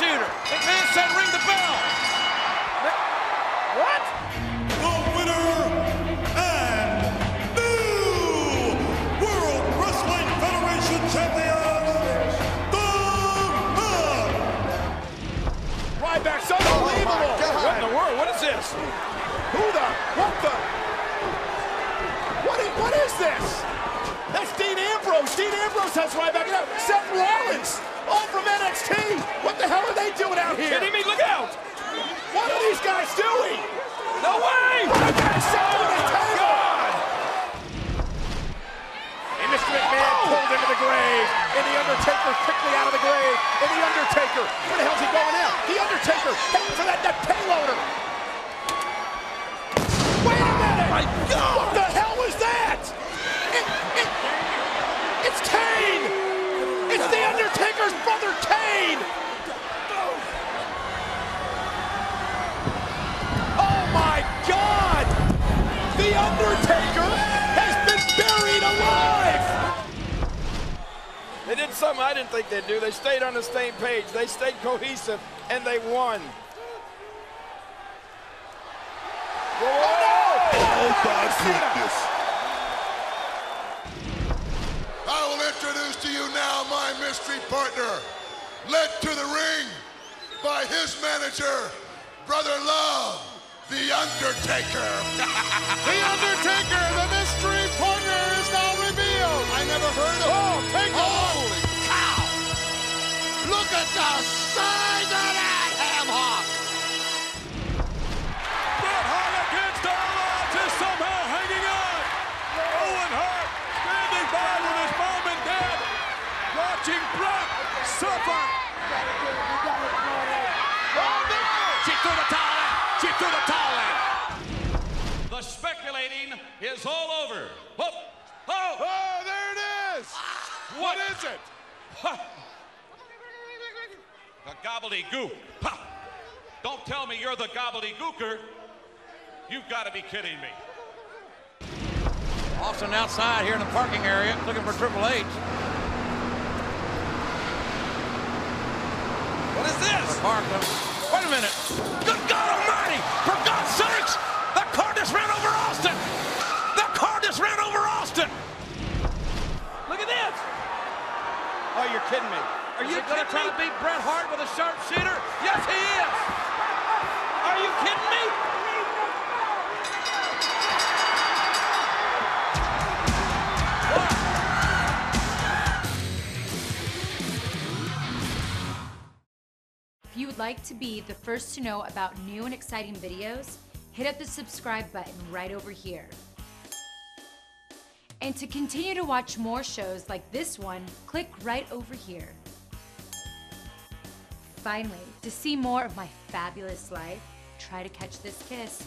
sharpshooter. McMahon said ring the bell. What? The winner and new World Wrestling Federation champion, The Rock. Ryback's unbelievable. Oh, what in the world? What is this? Who the? What the? What is, what is this? That's Dean Ambrose. Dean Ambrose has Ryback. Now, Seth Rollins, all from NXT. What the hell are they doing out here? Kidding me? Look out! What are these guys doing? No way! Ryback set on the table. And Mr. McMahon pulled into the grave. And The Undertaker quickly out of the grave. And The Undertaker. Where the hell's he going now? The Undertaker heading for that, that payloader. Wait a minute! Oh my God! Did something I didn't think they'd do. They stayed on the same page. They stayed cohesive, and they won. Whoa, whoa, whoa. Oh my goodness. I will introduce to you now my mystery partner, led to the ring by his manager, Brother Love, The Undertaker. the Undertaker, the over. Oh, oh, Oh, there it is. what is it? The gobbledygook. Ha! Don't tell me you're the Gobbledy Gooker. You've got to be kidding me. Austin outside here in the parking area looking for Triple H. What is this? Wait a minute. Good God Almighty! For God's sakes! That car just ran over Austin! That car just ran over Austin! Look at this! Oh, you're kidding me. Are Is you he gonna try to beat Bret Hart with a sharpshooter? Yes, he is! Are you kidding me? If you would like to be the first to know about new and exciting videos, hit up the subscribe button right over here. And to continue to watch more shows like this one, click right over here. Finally, to see more of my fabulous life, try to catch this kiss.